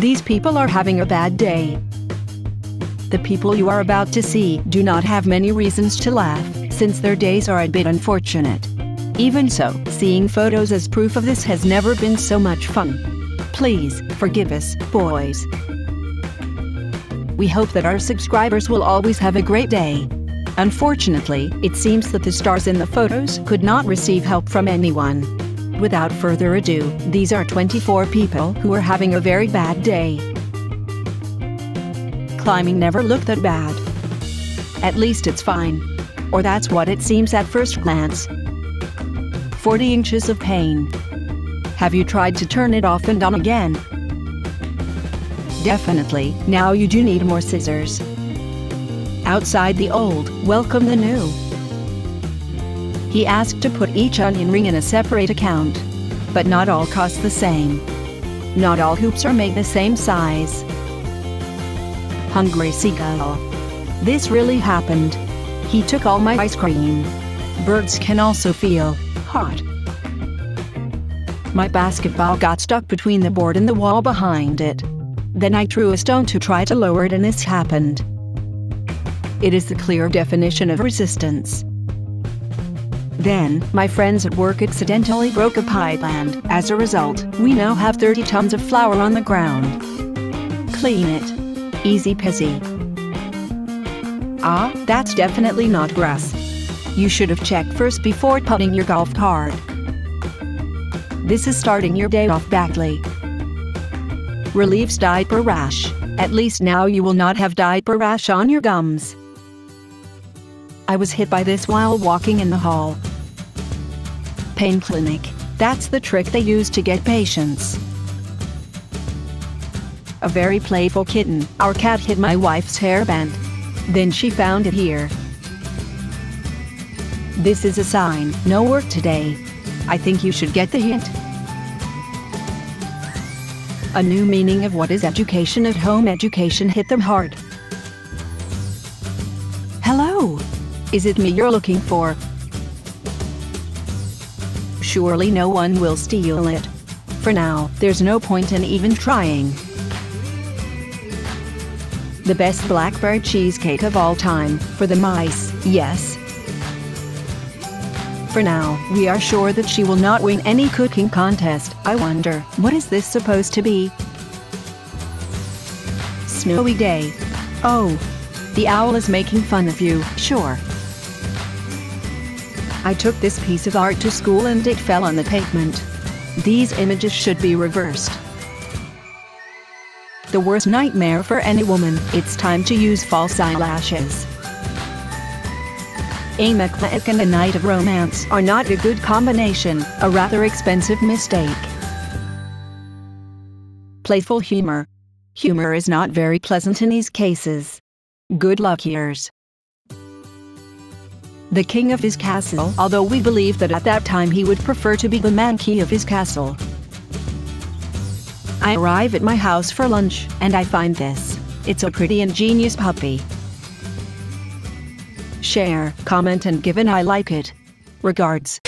These people are having a bad day. The people you are about to see do not have many reasons to laugh, since their days are a bit unfortunate. Even so, seeing photos as proof of this has never been so much fun. Please, forgive us, boys. We hope that our subscribers will always have a great day. Unfortunately, it seems that the stars in the photos could not receive help from anyone. Without further ado, these are 24 people who are having a very bad day. Climbing never looked that bad. At least it's fine. Or that's what it seems at first glance. 40 inches of pain. Have you tried to turn it off and on again? Definitely, now you do need more scissors. Outside the old, welcome the new. He asked to put each onion ring in a separate account. But not all cost the same. Not all hoops are made the same size. Hungry seagull. This really happened. He took all my ice cream. Birds can also feel hot. My basketball got stuck between the board and the wall behind it. Then I threw a stone to try to lower it and this happened. It is the clear definition of resistance. Then, my friends at work accidentally broke a pipeline. As a result, we now have 30 tons of flour on the ground. Clean it. Easy peasy. Ah, that's definitely not grass. You should have checked first before putting your golf cart. This is starting your day off badly. Relieves diaper rash. At least now you will not have diaper rash on your gums. I was hit by this while walking in the hall pain clinic. That's the trick they use to get patients. A very playful kitten, our cat hit my wife's hairband. Then she found it here. This is a sign, no work today. I think you should get the hint. A new meaning of what is education at home education hit them hard. Hello! Is it me you're looking for? Surely no one will steal it. For now, there's no point in even trying. The best blackberry cheesecake of all time, for the mice, yes. For now, we are sure that she will not win any cooking contest. I wonder, what is this supposed to be? Snowy day. Oh. The owl is making fun of you, sure. I took this piece of art to school and it fell on the pavement. These images should be reversed. The worst nightmare for any woman, it's time to use false eyelashes. A McClick and a night of romance are not a good combination, a rather expensive mistake. Playful humor. Humor is not very pleasant in these cases. Good luck years the king of his castle, although we believe that at that time he would prefer to be the man-key of his castle. I arrive at my house for lunch, and I find this. It's a pretty ingenious puppy. Share, comment and give an I like it. Regards.